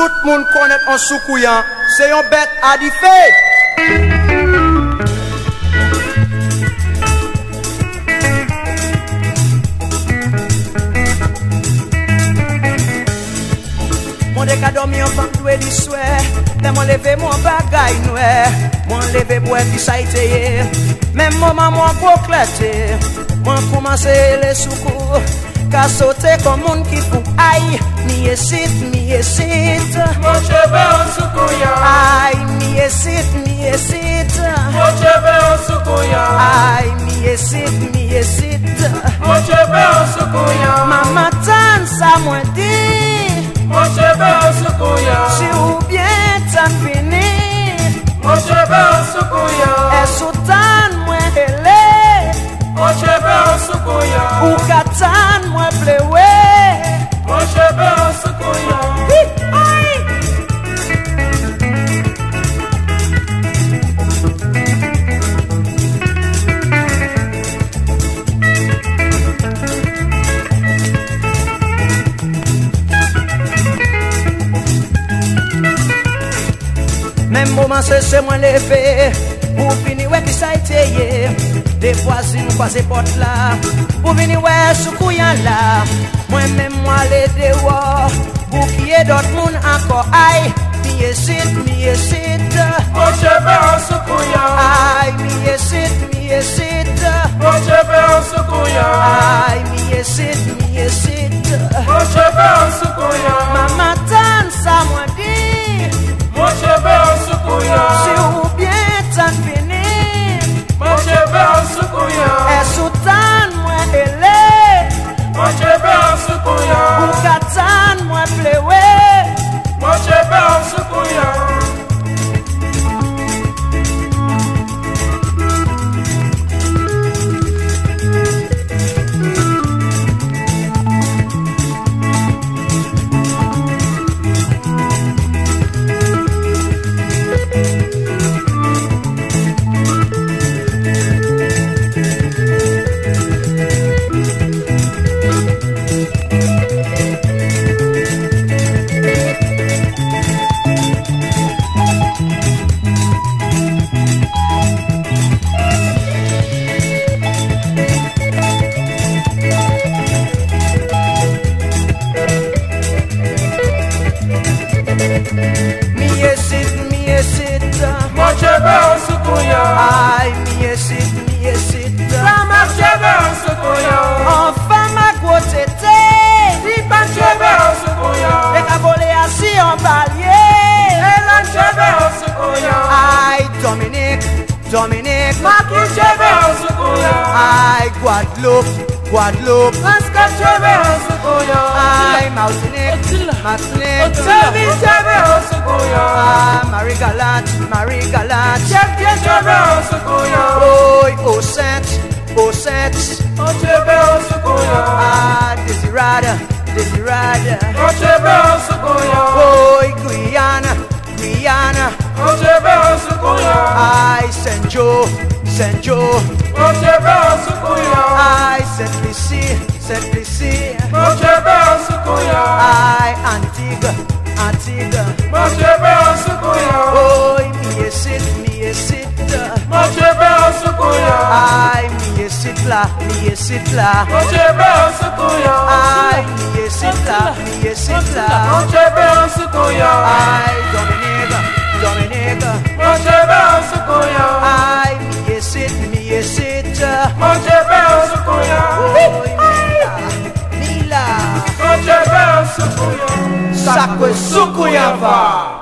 Tout le monde connaît un soukouyan, c'est un bête à l'y. Mon décadomie, on va tout le souhait. Je vais enlever mon bagaille, je vais lever mon bise à. Même mon maman, je vais enlever mon bise à l'été. Je commencer à faire le soukou. Ka sote kon moun ki mi esit, mi esit Mon Même moment c'est moi levé. Pour Des fois si nous passons porte là Pour venir ouais sous couillant là Moi même moi les dehors Pour qu'il y ait d'autres monde encore. Aïe, mi esit, mi esit Mon chebe an soukouyan Aïe, mi esit, mi esit Mon chebe an soukouyan Aïe, mi esit, mi esit Mon chebe an soukouyan Maman tan Mi esit, mi esit Mon chebe an soukouyan Ay, mi esit, mi esit Mon chebe an soukouyan Enfan ma gwo tete Mon chebe an soukouyan E ka vole asi an balye Elan chebe an soukouyan Ay, Dominique, Dominique Maki chebe Ay, Guadeloupe, Guadeloupe Laska chebe an soukouyan Martinique, Martinique. Sevi Oy, au set, au set Mon chebe an soukouyan Ah, Desirada, Desirada Mon chebe an soukouyan Guyana, Guyana. Mon chebe an soukouyan Ay, Saint Joe, Saint Joe Mon chebe an soukouyan Ay, Saint Lucie, Saint Lucie. Mon chebe an soukouyan Ay, Antigua, Antigua. Mon chebe mi esit la, mi esit la Mon chebe an soukouyan Ay, mi esit la, mi esit la Mon chebe an soukouyan Ay, Dominica, Dominica Mon chebe an soukouyan Ay, mi esit, mi esit Mon chebe an soukouyan Oy, Mila, Mila Mon chebe an soukouyan Sakwe Sukuyava